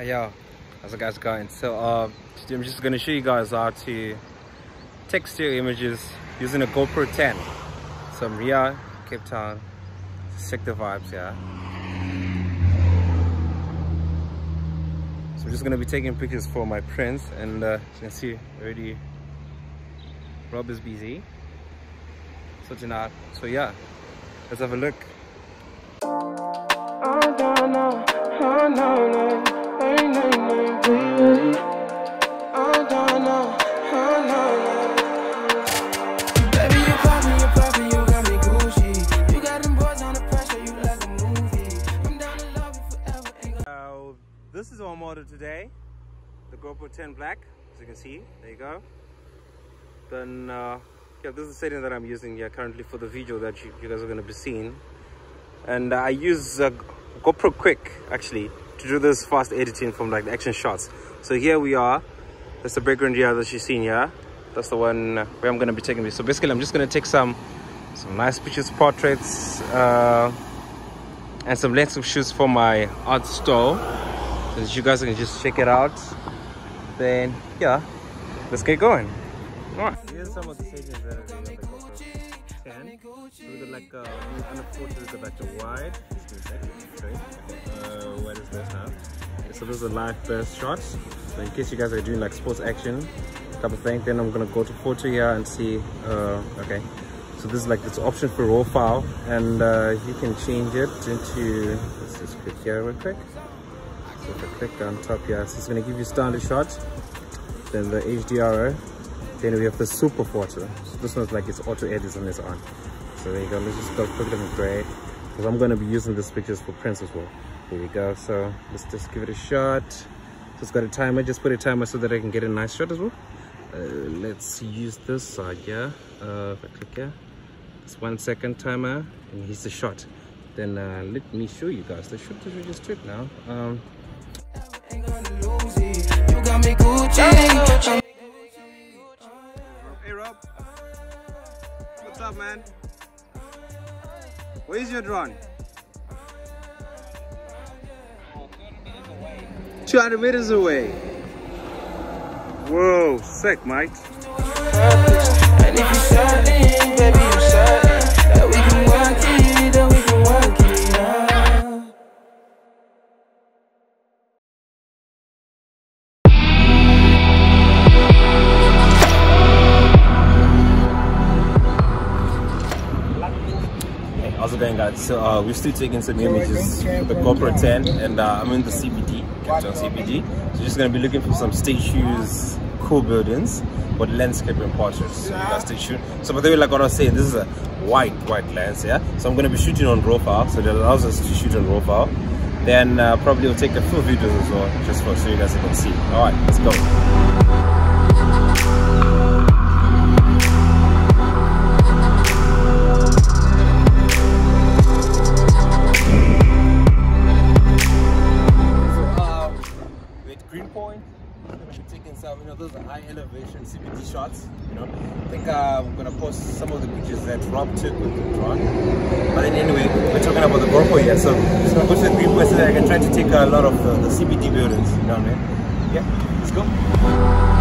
Hey yo, how's it guys going? So uh, today I'm just gonna show you guys how to text your images using a GoPro 10. So I'm here, Cape Town, check the vibes, yeah. So I'm just gonna be taking pictures for my prints and uh, you can see already Rob is busy sorting out. So yeah, let's have a look. Oh, no, no, oh, no, today, the GoPro 10 Black, as you can see. There you go. Then, uh, yeah, this is the setting that I'm using here currently for the video that you, you guys are going to be seeing. And I use uh, GoPro Quik actually to do this fast editing from like the action shots. So here we are. That's the background here that you're seeing here. That's the one where I'm going to be taking this. So basically, I'm just going to take some some nice pictures, portraits, uh, and some landscape shoots for my art store so that you guys can just check it out. Then yeah. Let's get going. All right here's some of the settings that are in the 10 so we got like uh on the photo we got like the wide just give me a second okay uh what is this now okay, so those are live burst shots. So in case you guys are doing like sports action type of thing then i'm gonna go to photo here and see uh okay. So this is like this option for raw file. And uh, you can change it into let's just click here real quick if I click on top here so it's going to give you standard shot then the HDRO then we have the super photo. So this one's like it's auto edits on its own. So there you go let's just go put them in gray because I'm going to be using these pictures for prints as well. Here we go so let's just give it a shot. So it's got a timer just put a timer so that I can get a nice shot as well. Uh, let's use this side here uh, if I click here it's one second timer and here's the shot. Then uh, let me show you guys. The shot that we just took now. Um You got me Gucci. hey rob. What's up man? Where's your drone? 200 meters away. Whoa sick mate how's it going guys? So uh, we're still taking some images with the GoPro 10 and uh, I'm in the CBD, Cape Town CBD. So just gonna be looking for some statues, cool buildings, but landscape and portraits. So you guys stay tuned. So by the way, like what I was saying, this is a white, white lens, yeah? So I'm gonna be shooting on RAW file, so that allows us to shoot on RAW file. Then uh, probably we'll take a few videos as well, just for so you guys can see. Alright, let's go. Gonna be taking some, you know, those are high elevation CBD shots. You know, I think uh, I'm gonna post some of the pictures that Rob took with the drone. But then anyway, we're talking about the GoPro here, so just gonna go to the Greenpoint so that I can try to take a lot of the, the CBD buildings. You know what I mean? Yeah, let's go.